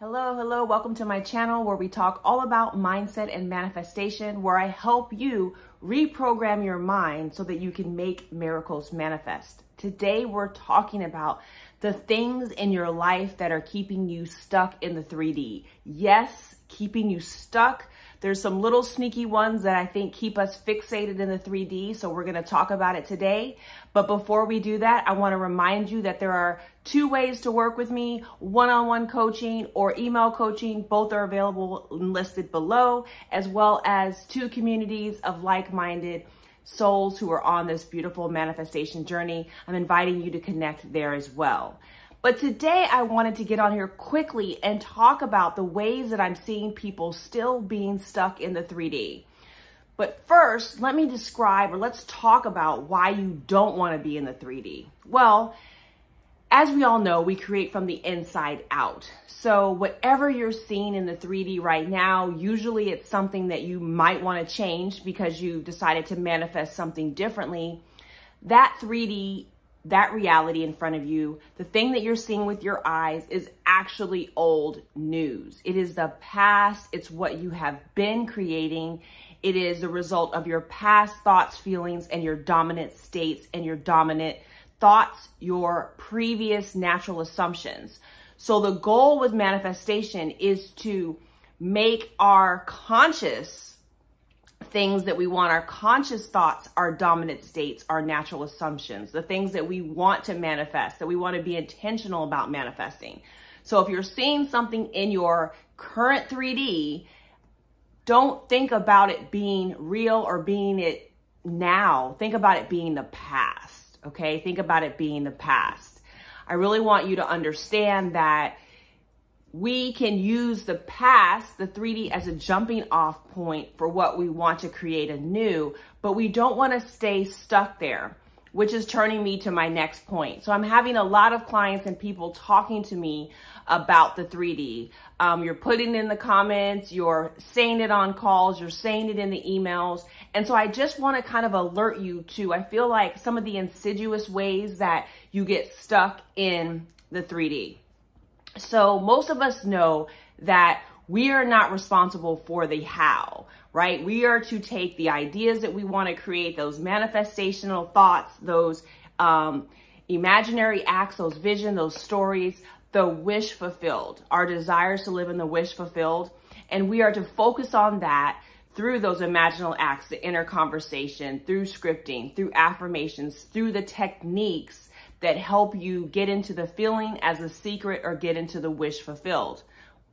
Hello, hello, welcome to my channel where we talk all about mindset and manifestation, where I help you reprogram your mind so that you can make miracles manifest. Today, we're talking about the things in your life that are keeping you stuck in the 3D. Yes, keeping you stuck there's some little sneaky ones that I think keep us fixated in the 3D, so we're gonna talk about it today. But before we do that, I wanna remind you that there are two ways to work with me, one-on-one coaching or email coaching. Both are available listed below, as well as two communities of like-minded souls who are on this beautiful manifestation journey. I'm inviting you to connect there as well. But today I wanted to get on here quickly and talk about the ways that I'm seeing people still being stuck in the 3D. But first, let me describe or let's talk about why you don't want to be in the 3D. Well, as we all know, we create from the inside out. So whatever you're seeing in the 3D right now, usually it's something that you might want to change because you've decided to manifest something differently. That 3D that reality in front of you, the thing that you're seeing with your eyes is actually old news. It is the past. It's what you have been creating. It is the result of your past thoughts, feelings, and your dominant states and your dominant thoughts, your previous natural assumptions. So the goal with manifestation is to make our conscious things that we want, our conscious thoughts, our dominant states, our natural assumptions, the things that we want to manifest, that we want to be intentional about manifesting. So if you're seeing something in your current 3D, don't think about it being real or being it now. Think about it being the past, okay? Think about it being the past. I really want you to understand that we can use the past, the 3D, as a jumping off point for what we want to create anew, but we don't want to stay stuck there, which is turning me to my next point. So I'm having a lot of clients and people talking to me about the 3D. Um, you're putting in the comments, you're saying it on calls, you're saying it in the emails. And so I just want to kind of alert you to, I feel like some of the insidious ways that you get stuck in the 3D. So most of us know that we are not responsible for the how, right? We are to take the ideas that we want to create, those manifestational thoughts, those um, imaginary acts, those vision, those stories, the wish fulfilled, our desires to live in the wish fulfilled. And we are to focus on that through those imaginal acts, the inner conversation, through scripting, through affirmations, through the techniques that help you get into the feeling as a secret or get into the wish fulfilled.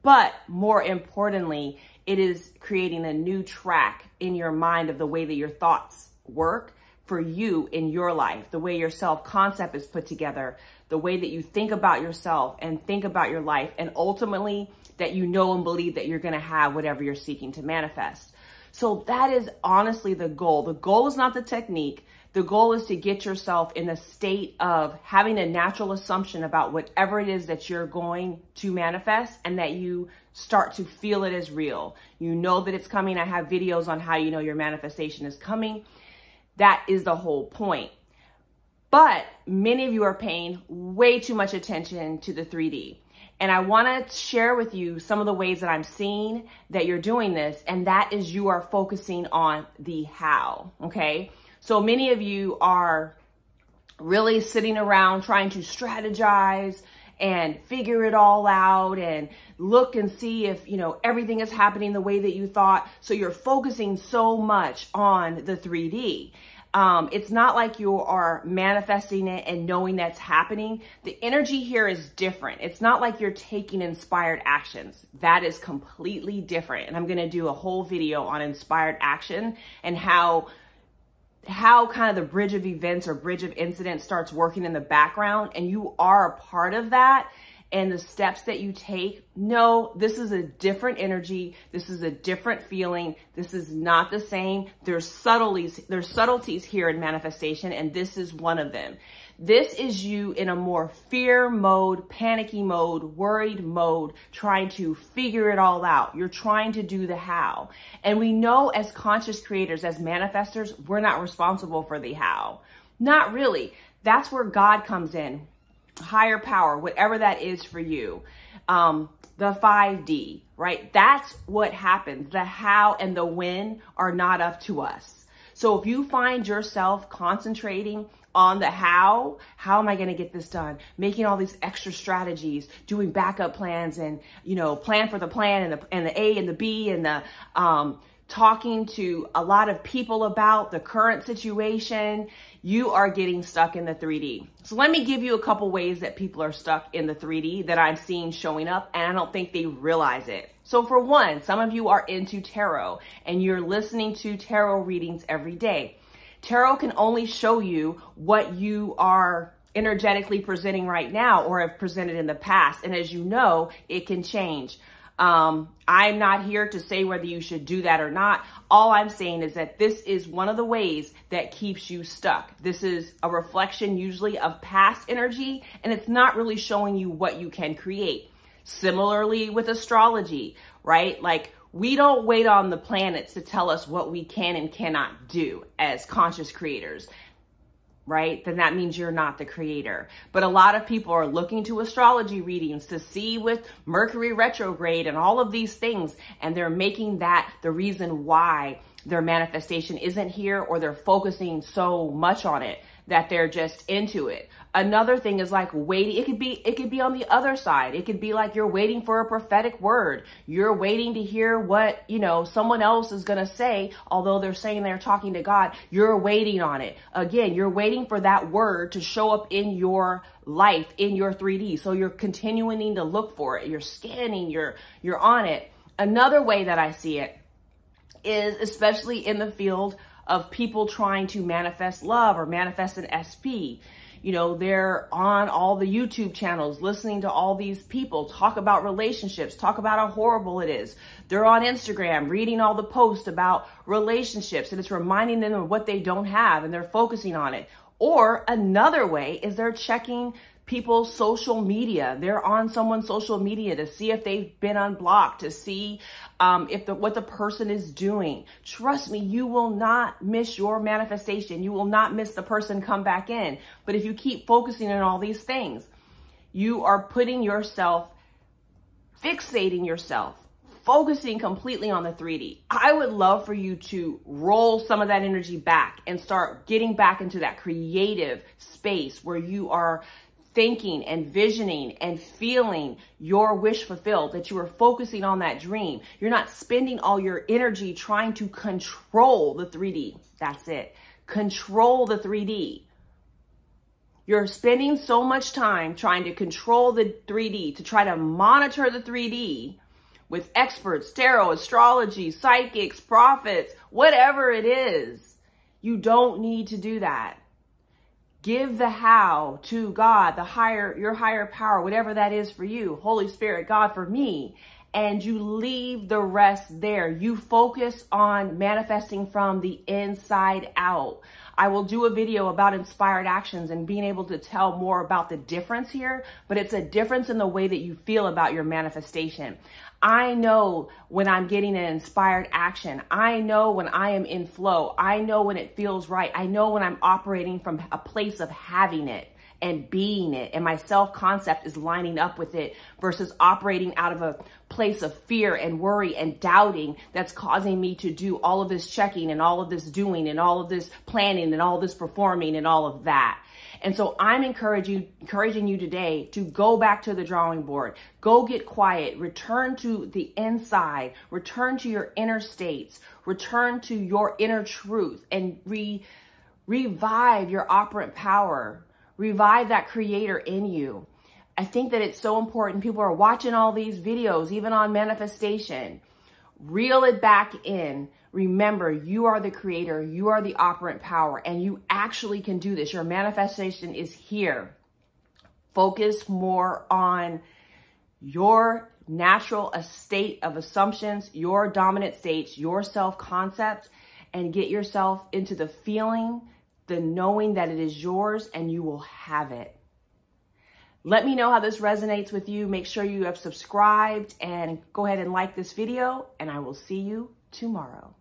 But more importantly, it is creating a new track in your mind of the way that your thoughts work for you in your life, the way your self concept is put together, the way that you think about yourself and think about your life, and ultimately that you know and believe that you're going to have whatever you're seeking to manifest. So that is honestly the goal. The goal is not the technique. The goal is to get yourself in a state of having a natural assumption about whatever it is that you're going to manifest and that you start to feel it as real. You know that it's coming. I have videos on how you know your manifestation is coming. That is the whole point. But many of you are paying way too much attention to the 3D. And I want to share with you some of the ways that I'm seeing that you're doing this. And that is you are focusing on the how. Okay. So many of you are really sitting around trying to strategize and figure it all out and look and see if, you know, everything is happening the way that you thought. So you're focusing so much on the 3D. Um, it's not like you are manifesting it and knowing that's happening. The energy here is different. It's not like you're taking inspired actions. That is completely different. And I'm going to do a whole video on inspired action and how how kind of the bridge of events or bridge of incidents starts working in the background and you are a part of that and the steps that you take, no, this is a different energy. This is a different feeling. This is not the same. There's subtleties, there's subtleties here in manifestation, and this is one of them. This is you in a more fear mode, panicky mode, worried mode, trying to figure it all out. You're trying to do the how. And we know as conscious creators, as manifestors, we're not responsible for the how. Not really. That's where God comes in. Higher power, whatever that is for you. Um, the 5D, right? That's what happens. The how and the when are not up to us. So if you find yourself concentrating on the how, how am I going to get this done? Making all these extra strategies, doing backup plans and, you know, plan for the plan and the, and the A and the B and the, um, talking to a lot of people about the current situation, you are getting stuck in the 3D. So let me give you a couple ways that people are stuck in the 3D that I'm seeing showing up and I don't think they realize it. So for one, some of you are into tarot and you're listening to tarot readings every day. Tarot can only show you what you are energetically presenting right now or have presented in the past. And as you know, it can change. Um, I'm not here to say whether you should do that or not. All I'm saying is that this is one of the ways that keeps you stuck. This is a reflection usually of past energy, and it's not really showing you what you can create. Similarly with astrology, right? Like we don't wait on the planets to tell us what we can and cannot do as conscious creators right? Then that means you're not the creator. But a lot of people are looking to astrology readings to see with Mercury retrograde and all of these things. And they're making that the reason why their manifestation isn't here or they're focusing so much on it that they're just into it. Another thing is like waiting. It could be, it could be on the other side. It could be like you're waiting for a prophetic word. You're waiting to hear what, you know, someone else is going to say, although they're saying they're talking to God. You're waiting on it. Again, you're waiting for that word to show up in your life, in your 3D. So you're continuing to look for it. You're scanning, you're, you're on it. Another way that I see it is especially in the field of people trying to manifest love or manifest an SP. You know, they're on all the YouTube channels listening to all these people talk about relationships, talk about how horrible it is. They're on Instagram reading all the posts about relationships and it's reminding them of what they don't have and they're focusing on it. Or another way is they're checking people's social media. They're on someone's social media to see if they've been unblocked, to see um, if the, what the person is doing. Trust me, you will not miss your manifestation. You will not miss the person come back in. But if you keep focusing on all these things, you are putting yourself, fixating yourself focusing completely on the 3D. I would love for you to roll some of that energy back and start getting back into that creative space where you are thinking and visioning and feeling your wish fulfilled, that you are focusing on that dream. You're not spending all your energy trying to control the 3D. That's it. Control the 3D. You're spending so much time trying to control the 3D, to try to monitor the 3D with experts, tarot, astrology, psychics, prophets, whatever it is. You don't need to do that. Give the how to God, the higher, your higher power, whatever that is for you, Holy Spirit, God for me. And you leave the rest there. You focus on manifesting from the inside out. I will do a video about inspired actions and being able to tell more about the difference here, but it's a difference in the way that you feel about your manifestation. I know when I'm getting an inspired action. I know when I am in flow. I know when it feels right. I know when I'm operating from a place of having it and being it and my self-concept is lining up with it versus operating out of a place of fear and worry and doubting that's causing me to do all of this checking and all of this doing and all of this planning and all this performing and all of that. And so I'm encouraging, encouraging you today to go back to the drawing board, go get quiet, return to the inside, return to your inner states, return to your inner truth and re, revive your operant power, revive that creator in you. I think that it's so important. People are watching all these videos, even on manifestation. Reel it back in. Remember, you are the creator, you are the operant power, and you actually can do this. Your manifestation is here. Focus more on your natural state of assumptions, your dominant states, your self-concept, and get yourself into the feeling, the knowing that it is yours and you will have it. Let me know how this resonates with you. Make sure you have subscribed and go ahead and like this video and I will see you tomorrow.